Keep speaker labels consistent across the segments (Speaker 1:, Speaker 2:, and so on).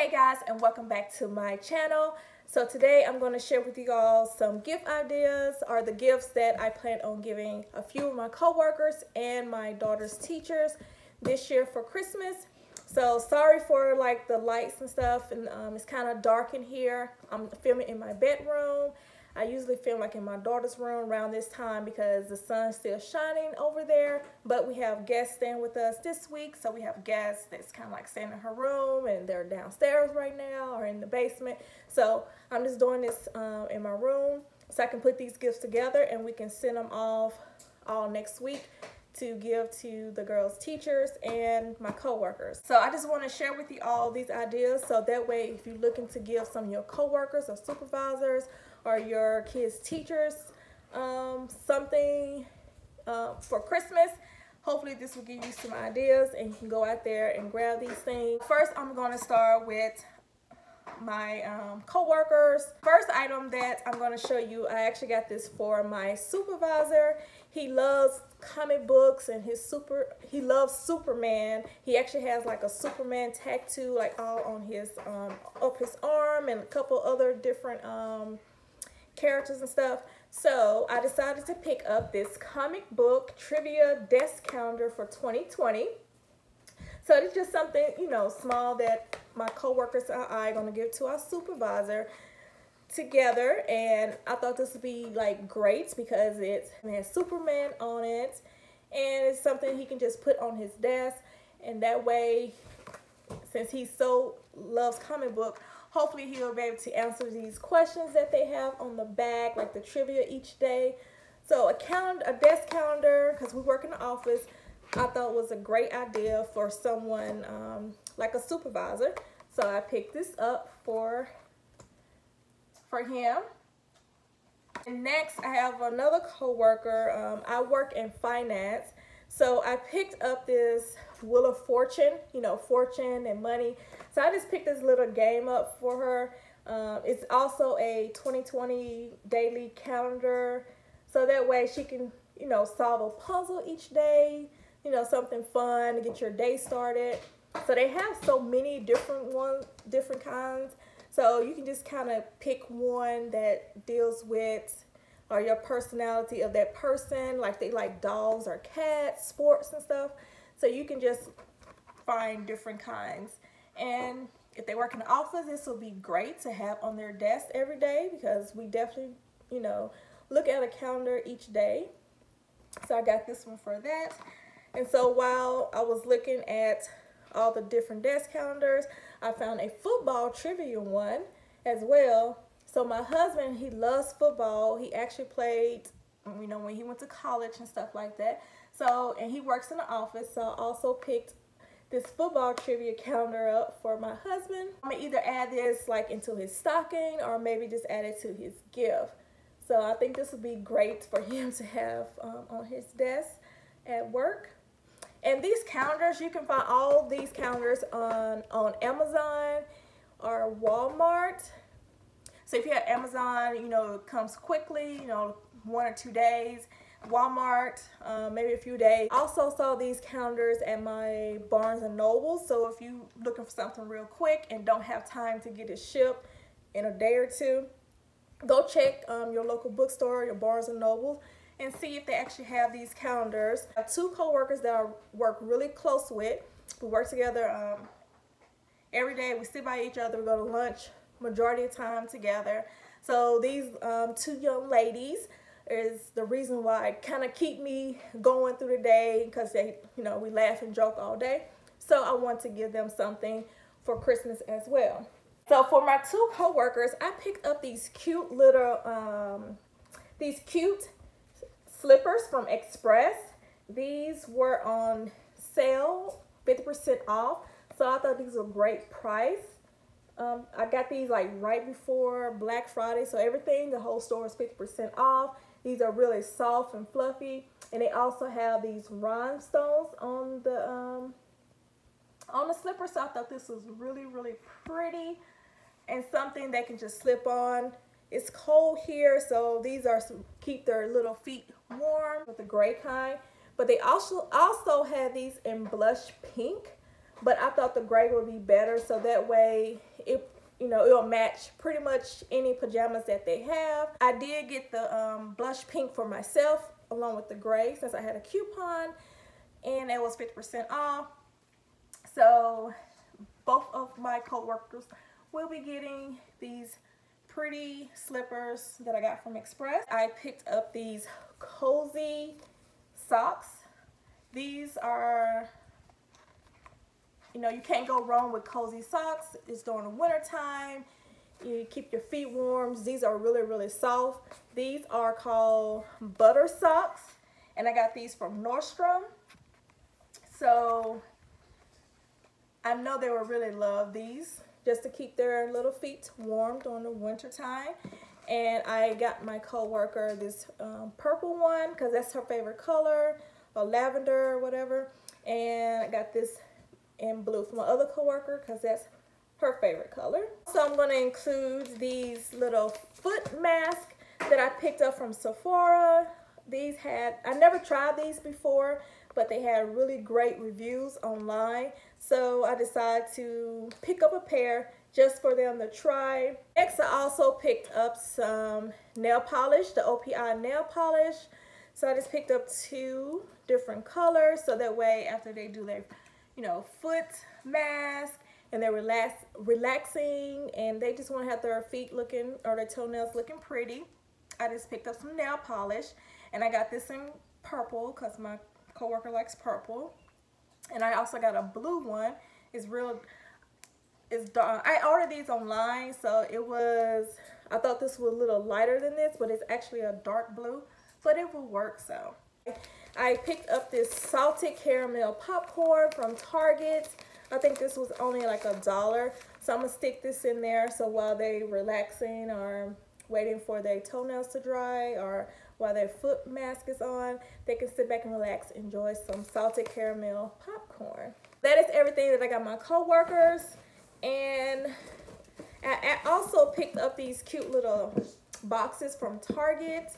Speaker 1: Hey guys and welcome back to my channel. So today I'm going to share with you all some gift ideas or the gifts that I plan on giving a few of my coworkers and my daughter's teachers this year for Christmas. So sorry for like the lights and stuff and um, it's kind of dark in here. I'm filming in my bedroom I usually film like in my daughter's room around this time because the sun's still shining over there. But we have guests staying with us this week. So we have guests that's kind of like staying in her room and they're downstairs right now or in the basement. So I'm just doing this um, in my room so I can put these gifts together and we can send them off all next week to give to the girls teachers and my co-workers so i just want to share with you all these ideas so that way if you're looking to give some of your co-workers or supervisors or your kids' teachers um, something uh, for Christmas. Hopefully this will give you some ideas and you can go out there and grab these things. First, I'm going to start with my um, co-workers. First item that I'm going to show you, I actually got this for my supervisor. He loves comic books and his super, he loves Superman. He actually has like a Superman tattoo like all on his, um, up his arm and a couple other different um, characters and stuff. So I decided to pick up this comic book trivia desk calendar for 2020. So it's just something, you know, small that my coworkers and I are going to give to our supervisor together. And I thought this would be like great because it has Superman on it. And it's something he can just put on his desk. And that way, since he so loves comic book, Hopefully he'll be able to answer these questions that they have on the back, like the trivia each day. So a calendar, a desk calendar, because we work in the office, I thought was a great idea for someone um, like a supervisor. So I picked this up for, for him. And next, I have another coworker. Um, I work in finance. So I picked up this Wheel of Fortune, you know, fortune and money. So I just picked this little game up for her. Um, it's also a 2020 daily calendar. So that way she can, you know, solve a puzzle each day, you know, something fun to get your day started. So they have so many different ones, different kinds. So you can just kind of pick one that deals with or your personality of that person, like they like dogs or cats, sports and stuff. So you can just find different kinds. And if they work in the office, this will be great to have on their desk every day because we definitely, you know, look at a calendar each day. So I got this one for that. And so while I was looking at all the different desk calendars, I found a football trivia one as well. So my husband, he loves football. He actually played, you know, when he went to college and stuff like that. So, and he works in the office. So I also picked this football trivia calendar up for my husband. I'm gonna either add this like into his stocking or maybe just add it to his gift. So I think this would be great for him to have um, on his desk at work. And these calendars, you can find all these calendars on, on Amazon or Walmart. So if you have Amazon, you know, it comes quickly, you know, one or two days. Walmart, uh, maybe a few days. Also saw these calendars at my Barnes & Noble. So if you looking for something real quick and don't have time to get it shipped in a day or two, go check um, your local bookstore, your Barnes & Noble, and see if they actually have these calendars. I have two co-workers that I work really close with. We work together um, every day. We sit by each other. We go to lunch majority of time together. So these um, two young ladies, is the reason why kind of keep me going through the day because they, you know, we laugh and joke all day. So I want to give them something for Christmas as well. So for my two co-workers, I picked up these cute little, um, these cute slippers from Express. These were on sale, 50% off. So I thought these were a great price. Um, I got these like right before Black Friday. So everything, the whole store is 50% off. These are really soft and fluffy. And they also have these rhinestones on the um, on the slipper. So I thought this was really, really pretty and something they can just slip on. It's cold here, so these are some keep their little feet warm with the gray kind. But they also also have these in blush pink. but I thought the gray would be better so that way it you know it'll match pretty much any pajamas that they have. I did get the um, blush pink for myself along with the gray since I had a coupon and it was 50% off. So both of my co-workers will be getting these pretty slippers that I got from Express. I picked up these cozy socks. These are, you know, you can't go wrong with cozy socks. It's during the winter time. You keep your feet warm. These are really, really soft. These are called butter socks. And I got these from Nordstrom. So I know they will really love these just to keep their little feet warm during the winter time. And I got my co-worker this um, purple one because that's her favorite color, or lavender or whatever. And I got this in blue for my other co-worker because that's her favorite color. So I'm going to include these little foot masks that I picked up from Sephora. These had, I never tried these before, but they had really great reviews online. So I decided to pick up a pair just for them to try. Next, I also picked up some nail polish, the OPI nail polish. So I just picked up two different colors so that way after they do their, you know, foot mask and they're relax relaxing and they just want to have their feet looking or their toenails looking pretty. I just picked up some nail polish and I got this in purple because my coworker likes purple. And I also got a blue one. It's real, it's dark. I ordered these online, so it was, I thought this was a little lighter than this, but it's actually a dark blue, but it will work so. I picked up this salted caramel popcorn from Target. I think this was only like a dollar. So I'm gonna stick this in there so while they relaxing or waiting for their toenails to dry or while their foot mask is on, they can sit back and relax, enjoy some salted caramel popcorn. That is everything that I got my co-workers. And I also picked up these cute little boxes from Target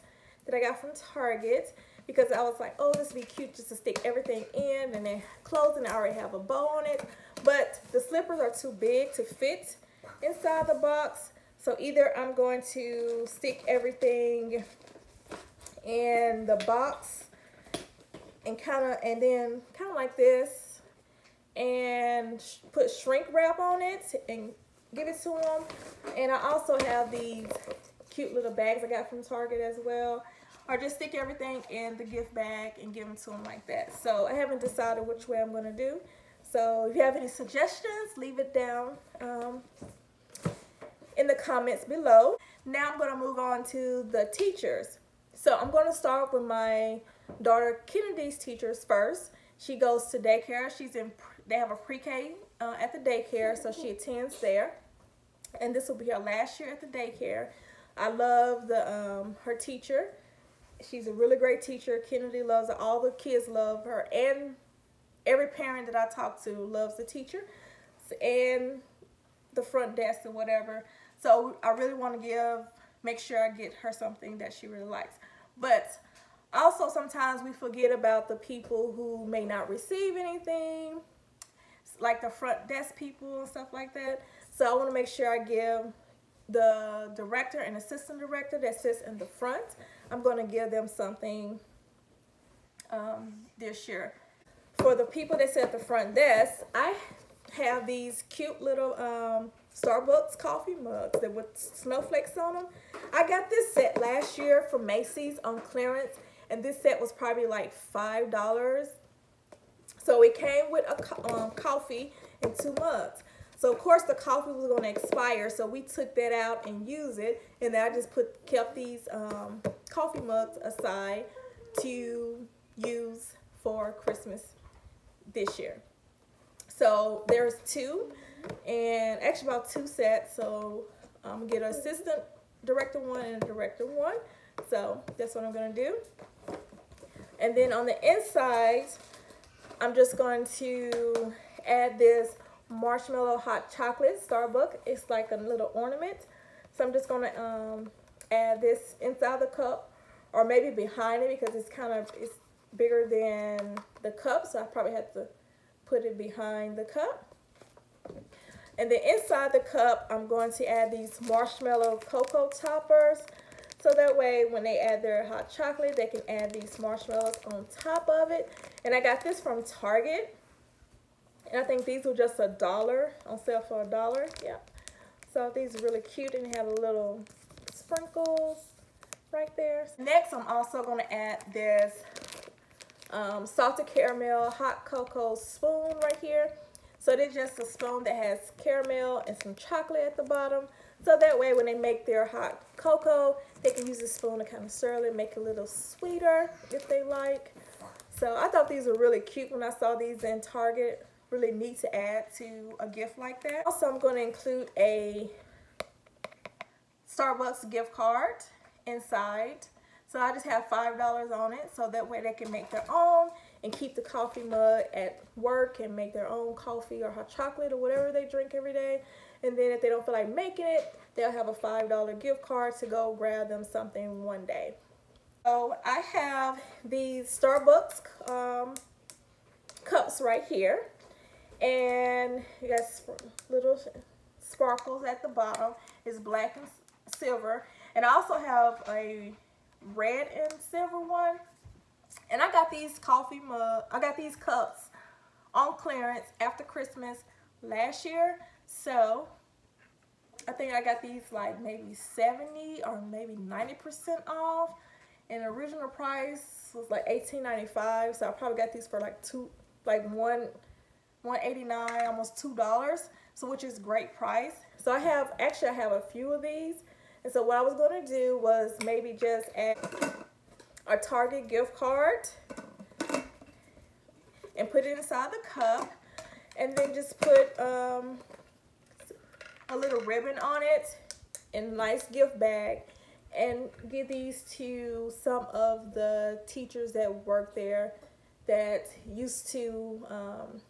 Speaker 1: that I got from Target because I was like, oh, this would be cute just to stick everything in and then close and I already have a bow on it. But the slippers are too big to fit inside the box. So either I'm going to stick everything in the box and kind of, and then kind of like this and put shrink wrap on it and give it to them. And I also have these cute little bags I got from Target as well. Or just stick everything in the gift bag and give them to them like that. So I haven't decided which way I'm to do. So if you have any suggestions, leave it down um, in the comments below. Now I'm to move on to the teachers. So I'm going to start with my daughter Kennedy's teachers first. She goes to daycare. She's in, they have a pre-K uh, at the daycare, so she attends there. And this will be her last year at the daycare. I love the um, her teacher. She's a really great teacher. Kennedy loves her. All the kids love her. And every parent that I talk to loves the teacher. And the front desk and whatever. So I really want to give, make sure I get her something that she really likes. But also sometimes we forget about the people who may not receive anything, like the front desk people and stuff like that. So I want to make sure I give the director and assistant director that sits in the front, I'm going to give them something um, this year. For the people that sit at the front desk, I have these cute little um, Starbucks coffee mugs that with snowflakes on them. I got this set last year from Macy's on clearance, and this set was probably like $5. So it came with a um, coffee and two mugs. So of course the coffee was going to expire, so we took that out and used it, and then I just put kept these um, coffee mugs aside to use for Christmas this year. So there's two, and actually about two sets. So I'm gonna get an assistant director one and a director one. So that's what I'm gonna do. And then on the inside, I'm just going to add this marshmallow hot chocolate Starbucks. It's like a little ornament. So I'm just gonna um, add this inside the cup or maybe behind it because it's kind of, it's bigger than the cup. So I probably have to put it behind the cup. And then inside the cup, I'm going to add these marshmallow cocoa toppers. So that way, when they add their hot chocolate, they can add these marshmallows on top of it. And I got this from Target. And I think these were just a dollar, on sale for a dollar. Yeah. So these are really cute and have little sprinkles right there. Next, I'm also going to add this um, salted caramel hot cocoa spoon right here. So they're just a spoon that has caramel and some chocolate at the bottom. So that way when they make their hot cocoa, they can use a spoon to kind of stir it, make it a little sweeter if they like. So I thought these were really cute when I saw these in Target. Really neat to add to a gift like that. Also, I'm going to include a Starbucks gift card inside. So I just have $5 on it so that way they can make their own and keep the coffee mug at work and make their own coffee or hot chocolate or whatever they drink every day. And then if they don't feel like making it, they'll have a $5 gift card to go grab them something one day. So I have these Starbucks um, cups right here. And you got little sparkles at the bottom. It's black and silver. And I also have a red and silver one. And I got these coffee mug, I got these cups on clearance after Christmas last year. So I think I got these like maybe 70 or maybe 90% off. And the original price was like $18.95. So I probably got these for like two, like one, 189 almost $2. So which is great price. So I have, actually I have a few of these. And so what I was going to do was maybe just add a Target gift card and put it inside the cup and then just put um, a little ribbon on it in a nice gift bag and give these to some of the teachers that work there that used to um,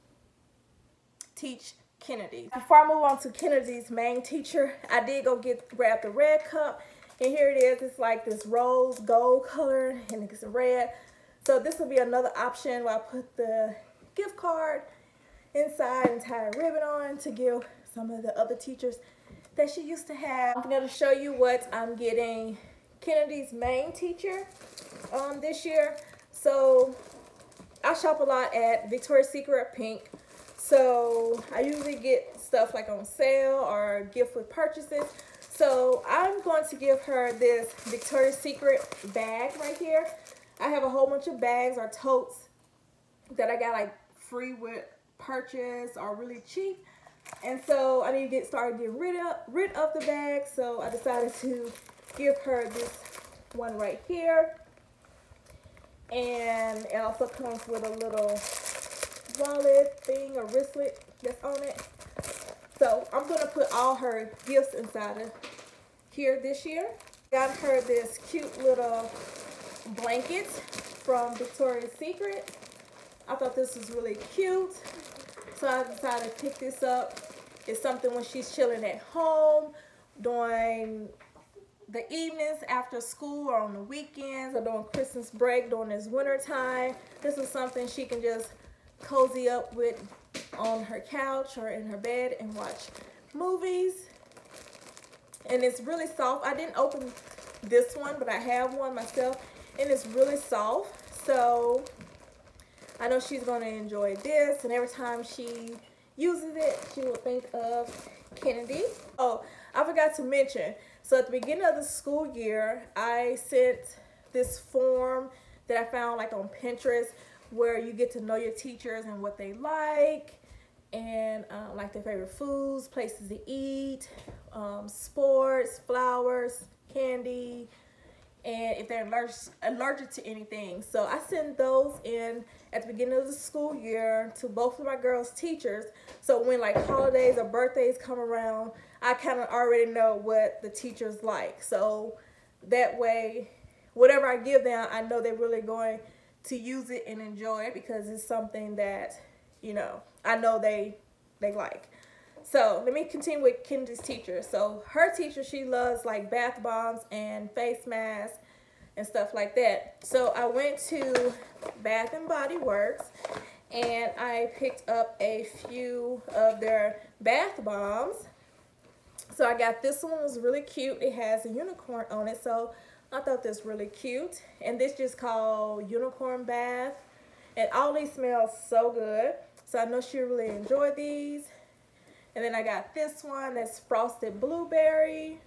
Speaker 1: teach Kennedy. Before I move on to Kennedy's main teacher, I did go get grab the red cup. And here it is. It's like this rose gold color and it's red. So this will be another option where I put the gift card inside and tie a ribbon on to give some of the other teachers that she used to have. I'm going to show you what I'm getting Kennedy's main teacher um, this year. So I shop a lot at Victoria's Secret Pink. So I usually get stuff like on sale or gift with purchases. So I'm going to give her this Victoria's Secret bag right here. I have a whole bunch of bags or totes that I got like free with purchase or really cheap. And so I need to get started getting rid of, rid of the bag. So I decided to give her this one right here. And it also comes with a little wallet thing or wristlet that's on it. So I'm to put all her gifts inside of here this year. Got her this cute little blanket from Victoria's Secret. I thought this was really cute. So I decided to pick this up. It's something when she's chilling at home, during the evenings after school or on the weekends or during Christmas break during this winter time. This is something she can just cozy up with on her couch or in her bed and watch movies. And it's really soft. I didn't open this one, but I have one myself. And it's really soft. So I know she's going to enjoy this. And every time she uses it, she will think of Kennedy. Oh, I forgot to mention. So at the beginning of the school year, I sent this form that I found like on Pinterest where you get to know your teachers and what they like and uh, like their favorite foods, places to eat, um, sports, flowers, candy, and if they're allergic, allergic to anything. So I send those in at the beginning of the school year to both of my girls' teachers. So when like holidays or birthdays come around, I kind of already know what the teachers like. So that way, whatever I give them, I know they're really going to use it and enjoy it because it's something that, you know, I know they they like. So let me continue with Kennedy's teacher. So her teacher, she loves like bath bombs and face masks and stuff like that. So I went to Bath and Body Works And I picked up a few of their bath bombs. So I got this one was really cute. It has a unicorn on it. So I thought this really cute. And this just called Unicorn Bath. And all these smell so good. So I know she really enjoyed these. And then I got this one that's Frosted Blueberry.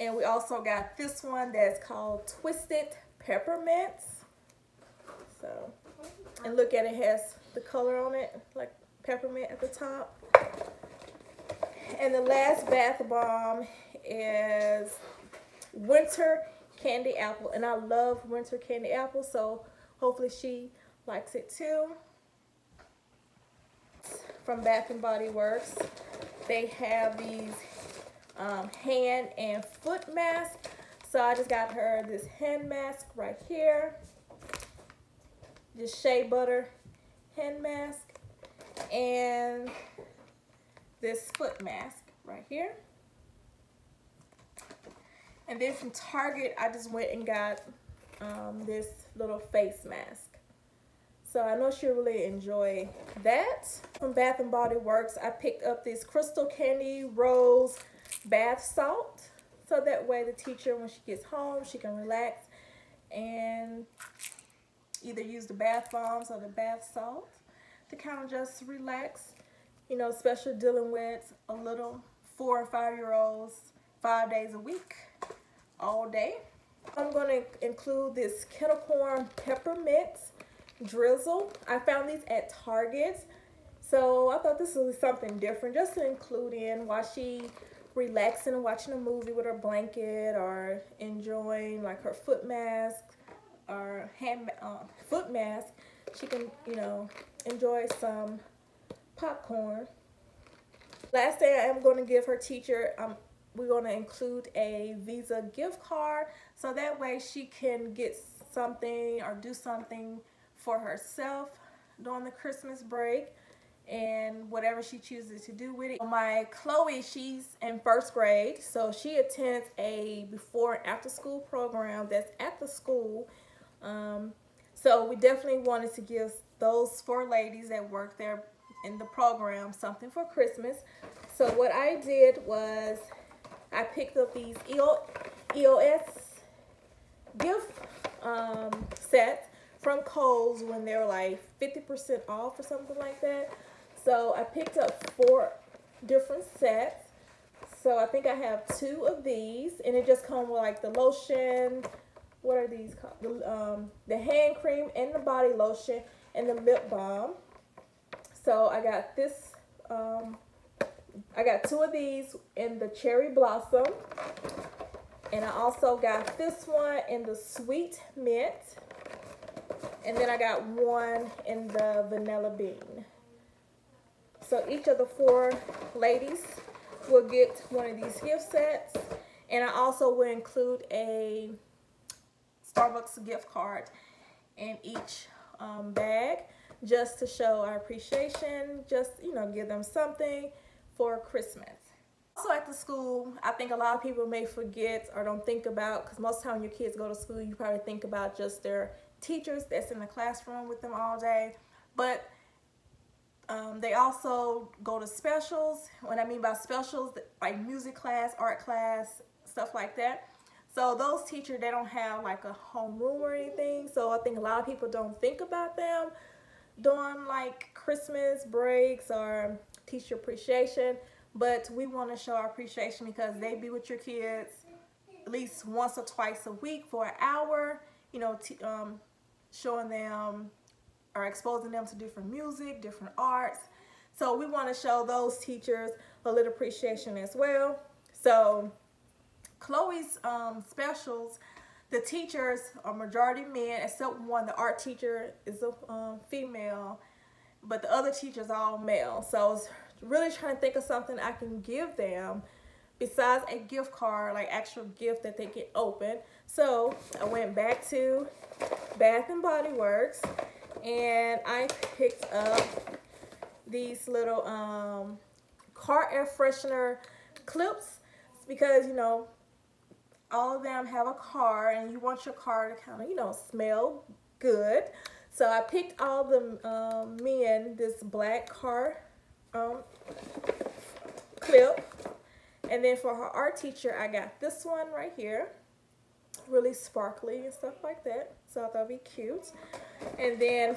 Speaker 1: And we also got this one that's called Twisted Peppermints. So, and look at it, it has the color on it, like peppermint at the top. And the last bath bomb is Winter Candy Apple. And I love Winter Candy Apple, so hopefully she likes it too. From Bath & Body Works, they have these um, hand and foot mask. So I just got her this hand mask right here. This shea butter hand mask. And this foot mask right here. And then from Target, I just went and got um, this little face mask. So I know she'll really enjoy that. From Bath & Body Works, I picked up this Crystal Candy Rose Bath Salt. So that way the teacher, when she gets home, she can relax and either use the bath bombs or the bath salt to kind of just relax. You know, especially dealing with a little four or five year olds five days a week, all day. I'm to include this kettle corn peppermint drizzle. I found these at Target. So I thought this was something different just to include in while she relaxing and watching a movie with her blanket or enjoying like her foot mask or hand uh, foot mask. She can, you know, enjoy some popcorn. Last thing I am going to give her teacher, um, we're going to include a Visa gift card so that way she can get something or do something for herself during the Christmas break and whatever she chooses to do with it. My Chloe, she's in first grade, so she attends a before and after school program that's at the school. Um, so we definitely wanted to give those four ladies that work there in the program something for Christmas. So what I did was I picked up these EOS gift um, sets from Kohl's when they were like 50% off or something like that. So I picked up four different sets. So I think I have two of these and it just comes with like the lotion, what are these called? The, um, the hand cream and the body lotion and the lip balm. So I got this, um, I got two of these in the cherry blossom. And I also got this one in the sweet mint. And then I got one in the vanilla bean. So each of the four ladies will get one of these gift sets. And I also will include a Starbucks gift card in each um, bag just to show our appreciation, just, you know, give them something for Christmas. Also at the school, I think a lot of people may forget or don't think about, because most time your kids go to school, you probably think about just their teachers that's in the classroom with them all day. But um, they also go to specials. What I mean by specials, like music class, art class, stuff like that. So those teachers, they don't have like a homeroom or anything. So I think a lot of people don't think about them during like Christmas breaks or teacher appreciation. But we want to show our appreciation because they be with your kids at least once or twice a week for an hour. You know, um, showing them or exposing them to different music, different arts. So we want to show those teachers a little appreciation as well. So Chloe's um, specials, the teachers are majority men, except one, the art teacher is a um, female, but the other teachers are all male. So I was really trying to think of something I can give them besides a gift card, like actual gift that they can open. So I went back to Bath and Body Works and I picked up these little um, car air freshener clips because you know all of them have a car and you want your car to kind of you know smell good. So I picked all the um, men this black car um, clip. And then for her art teacher, I got this one right here. Really sparkly and stuff like that. So I thought it'd be cute. And then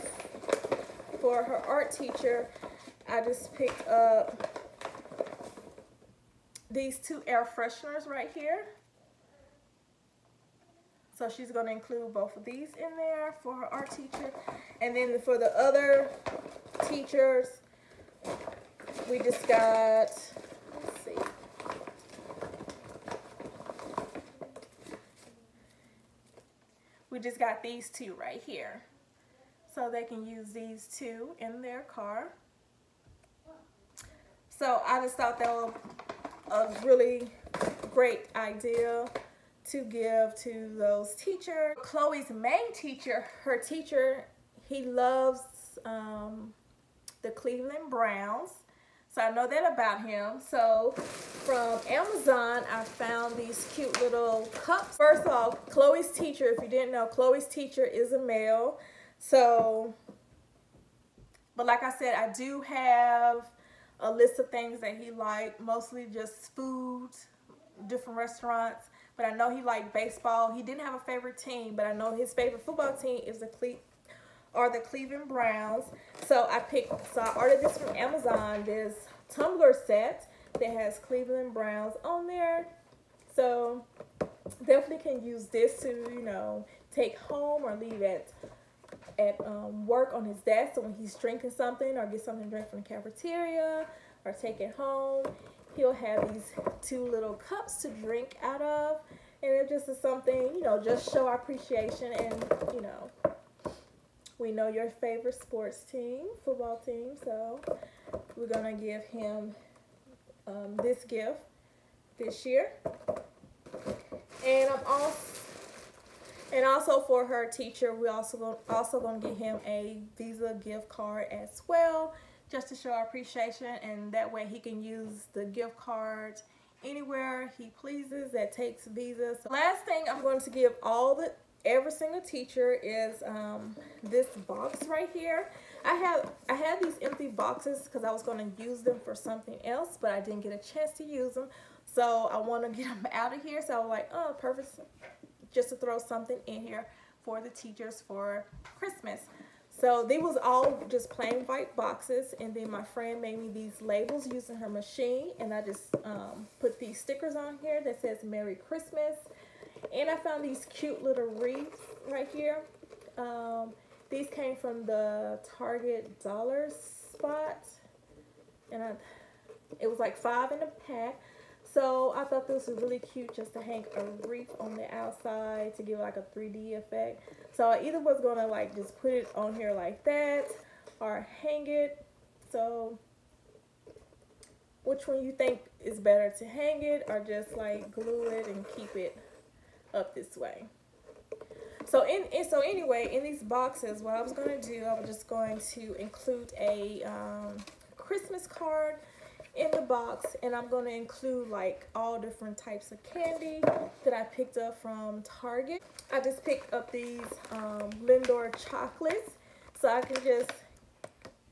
Speaker 1: for her art teacher, I just picked up these two air fresheners right here. So she's going to include both of these in there for her art teacher. And then for the other teachers, we just got. We just got these two right here. So they can use these two in their car. So I just thought that was a really great idea to give to those teachers. Chloe's main teacher, her teacher, he loves um, the Cleveland Browns. So I know that about him. So from Amazon, I found these cute little cups. First of all, Chloe's teacher, if you didn't know, Chloe's teacher is a male. So, but like I said, I do have a list of things that he liked, mostly just food, different restaurants. But I know he liked baseball. He didn't have a favorite team, but I know his favorite football team is the Cle are the Cleveland Browns. So I picked, so I ordered this from Amazon, this tumbler set that has Cleveland Browns on there. So definitely can use this to, you know, take home or leave at at um, work on his desk. So when he's drinking something or get something to drink from the cafeteria or take it home, he'll have these two little cups to drink out of. And it just is something, you know, just show appreciation and, you know, we know your favorite sports team, football team. So we're going to give him um, this gift this year. And I'm also and also for her teacher, we also gonna, also to get him a Visa gift card as well, just to show our appreciation, and that way he can use the gift cards anywhere he pleases that takes Visa. So last thing I'm going to give all the every single teacher is um, this box right here. I have I had these empty boxes because I was going to use them for something else, but I didn't get a chance to use them. So I want to get them out of here. So I was like, oh, perfect just to throw something in here for the teachers for Christmas. So they was all just plain white boxes and then my friend made me these labels using her machine and I just um, put these stickers on here that says Merry Christmas. And I found these cute little wreaths right here. Um, these came from the Target dollar spot and I, it was like five in a pack. So I thought this was really cute just to hang a wreath on the outside to give like a 3D effect. So I either was going to like just put it on here like that or hang it. So which one you think is better to hang it or just like glue it and keep it up this way. So in, in so anyway, in these boxes, what I was going to do, I was just going to include a um, Christmas card in the box and I'm going to include like all different types of candy that I picked up from Target. I just picked up these um, Lindor chocolates so I can just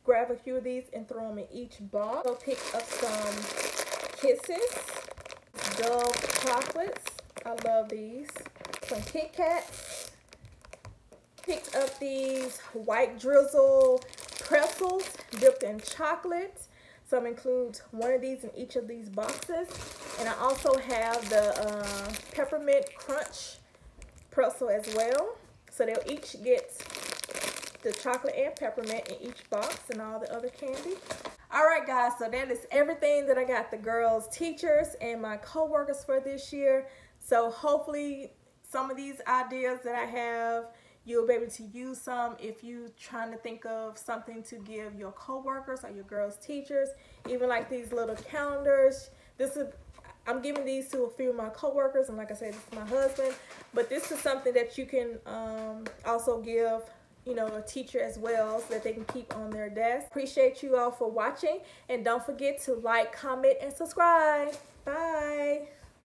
Speaker 1: grab a few of these and throw them in each box. I'll pick up some Kisses, Dove chocolates. I love these. Some Kit Kats. Picked up these white drizzle pretzels dipped in chocolate. Some includes one of these in each of these boxes. And I also have the uh, peppermint crunch pretzel as well. So they'll each get the chocolate and peppermint in each box and all the other candy. All right, guys, so that is everything that I got the girls, teachers, and my co-workers for this year. So hopefully some of these ideas that I have You'll be able to use some if you're trying to think of something to give your co-workers or your girls' teachers. Even like these little calendars. This is I'm giving these to a few of my co-workers and like I said, this is my husband. But this is something that you can um, also give, you know, a teacher as well, so that they can keep on their desk. Appreciate you all for watching, and don't forget to like, comment, and subscribe. Bye.